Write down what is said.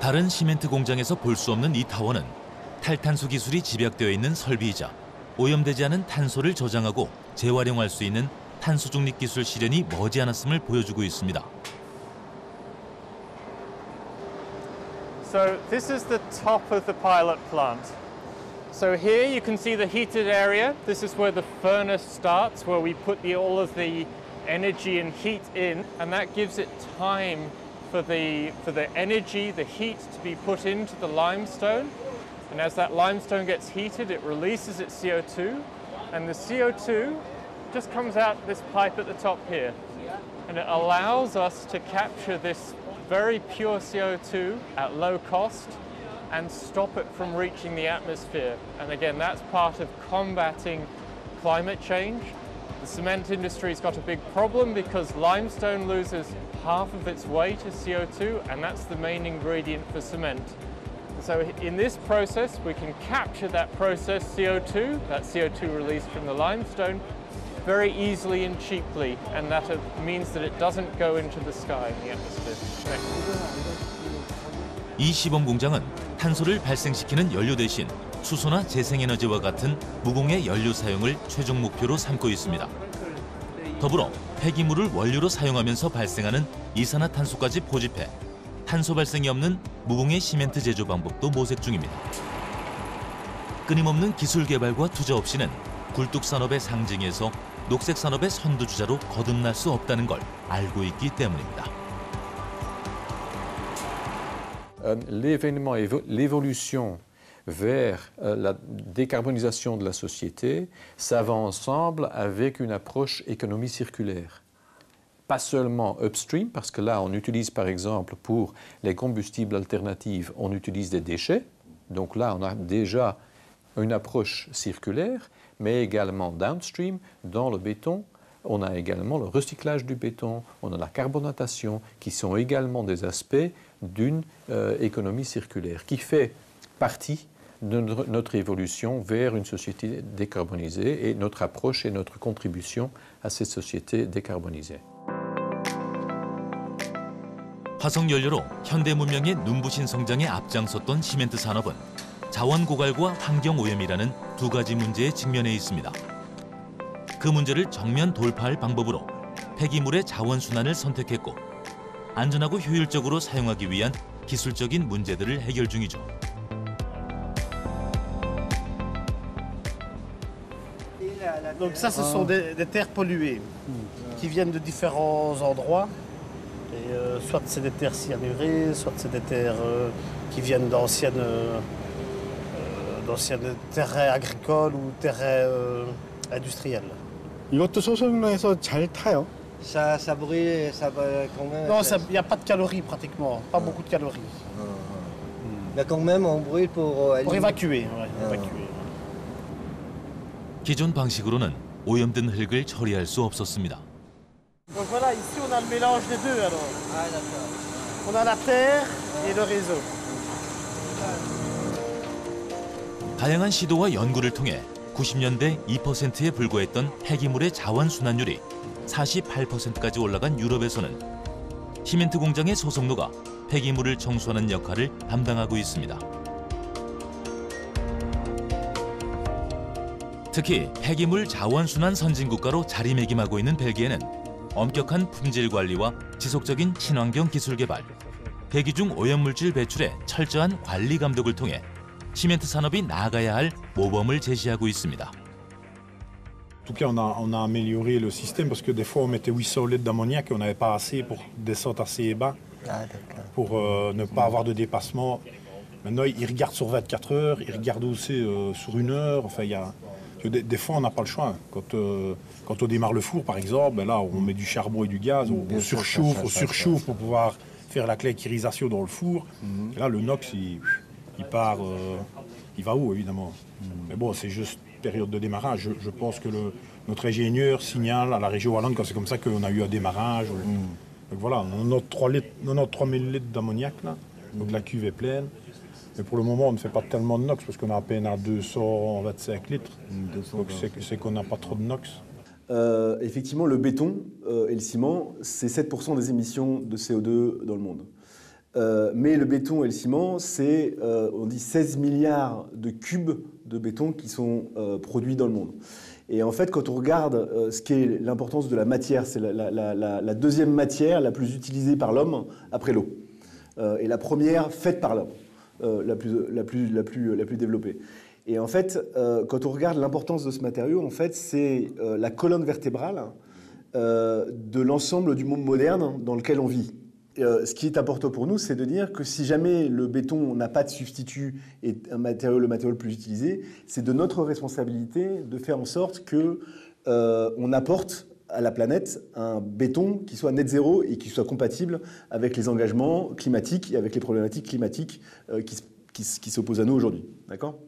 다른 시멘트 공장에서 볼 수 없는 이 타워는 탈탄소 기술이 집약되어 있는 설비이자 오염되지 않은 탄소를 저장하고 재활용할 수 있는 탄소 중립 기술 실현이 머지않았음을 보여주고 있습니다. So this is the top of the pilot plant. So here you can see the heated area. This is where the furnace starts, where we put the, all of the energy and heat in, and that gives it time for the, for the energy, the heat to be put into the limestone. And as that limestone gets heated, it releases its CO2, and the CO2 just comes out this pipe at the top here. And it allows us to capture this very pure CO2 at low cost and stop it from reaching the atmosphere. And again, that's part of combating climate change. The cement industry's got a big problem because limestone loses half of its weight as CO2, and that's the main ingredient for cement. So in this process, we can capture that processed CO2, that CO2 released from the limestone, very easily and cheaply, and that uh, means that it doesn't go into the sky in the atmosphere. 이 시범 공장은 탄소를 발생시키는 연료 대신 수소나 재생에너지와 같은 무공해 연료 사용을 최종 목표로 삼고 있습니다. 더불어 폐기물을 원료로 사용하면서 발생하는 이산화탄소까지 포집해 탄소 발생이 없는 무공해 시멘트 제조 방법도 모색 중입니다. 끊임없는 기술 개발과 투자 없이는 굴뚝 산업의 상징에서 녹색 산업의 선두주자로 거듭날 수 없다는 걸 알고 있기 때문입니다. Euh, l'événement, évo- l'évolution vers euh, la décarbonisation de la société, ça va ensemble avec une approche économie circulaire. Pas seulement upstream, parce que là, on utilise par exemple pour les combustibles alternatifs, on utilise des déchets. Donc là, on a déjà une approche circulaire, mais également downstream, dans le béton. On a également le recyclage du béton, on a la carbonatation, qui sont également des aspects d'une euh, économie circulaire, qui fait partie de notre, évolution vers une société décarbonisée et notre approche et notre contribution à cette société décarbonisée. 화석 연료로 현대 문명의 눈부신 성장에 앞장섰던 시멘트 산업은 자원 고갈과 환경 오염이라는 두 가지 문제에 직면해 있습니다. 그 문제를 정면 돌파할 방법으로 폐기물의 자원 순환을 선택했고 안전하고 효율적으로 사용하기 위한 기술적인 문제들을 해결 중이죠. Donc ça, ce sont des, des terres polluées qui viennent de différents endroits. Et, euh, soit c'est des terres cyanurées, soit c'est des terres euh, qui viennent d'anciennes euh, euh, d'anciennes terrains agricoles ou terrains euh, industriels. 이것도 소속로에서 잘 타요. Ça, ça brûle, ça va quand même. Non, il n'y a pas de calories pratiquement, pas beaucoup de calories. Mais quand même, on brûle pour. euh, Pour éliminer- évacuer, ouais, Ah. évacuer. 기존 방식으로는 오염된 흙을 처리할 수 없었습니다. 다양한 시도와 연구를 통해 90년대 2%에 불과했던 폐기물의 자원 순환율이 48%까지 올라간 유럽에서는 시멘트 공장의 소속노가 폐기물을 청소하는 역할을 담당하고 있습니다. 특히 폐기물 자원 순환 선진 국가로 자리매김하고 있는 벨기에는 엄격한 품질 관리와 지속적인 친환경 기술 개발, 대기 중 오염물질 배출의 철저한 관리 감독을 통해 시멘트 산업이 나아가야 할 모범을 제시하고 있습니다. En tout cas, on a, on a amélioré le système parce que des fois, on mettait 800 litres d'ammoniac et on n'avait pas assez pour descendre assez bas Ah, pour euh, ne pas avoir de dépassement. Maintenant, ils regardent sur 24 heures, ils regardent aussi euh, sur une heure. Enfin, il y a, des, des fois, on n'a pas le choix. Quand, euh, quand on démarre le four, par exemple, ben là, on met du charbon et du gaz, on, surchauffe, ça, ça, on ça, surchauffe pour pouvoir faire la claiquirisation dans le four. Et là, le NOx, il, il part, euh, il va où, évidemment Mais bon, c'est juste période de démarrage. Je, je pense que le- notre ingénieur signale à la région wallonne quand c'est comme ça qu'on a eu un démarrage. Donc voilà, on a 93, litres, 93 000 litres d'ammoniac là, donc la cuve est pleine. Mais pour le moment, on ne fait pas tellement de NOx parce qu'on a à peine à 225 litres. Donc c'est qu'on n'a pas trop de NOx. Euh, effectivement, le béton euh, et le ciment, c'est 7% des émissions de CO2 dans le monde. Euh, mais le béton et le ciment, c'est, euh, on dit, 16 milliards de cubes de béton qui sont euh, produits dans le monde. Et en fait, quand on regarde euh, ce qu'est l'importance de la matière, c'est la, la- la- la- la deuxième matière la plus utilisée par l'homme après l'eau. Euh, et la première faite par l'homme, euh, la, plus, la, plus, la, plus, la plus développée. Et en fait, euh, quand on regarde l'importance de ce matériau, en fait, c'est euh, la colonne vertébrale euh, de l'ensemble du monde moderne dans lequel on vit. Euh, ce qui est important pour nous, c'est de dire que si jamais le béton n'a pas de substitut et un matériau, le matériau le plus utilisé, c'est de notre responsabilité de faire en sorte que euh, on apporte à la planète un béton qui soit net zéro et qui soit compatible avec les engagements climatiques et avec les problématiques climatiques euh, qui, s'opposent à nous aujourd'hui. D'accord?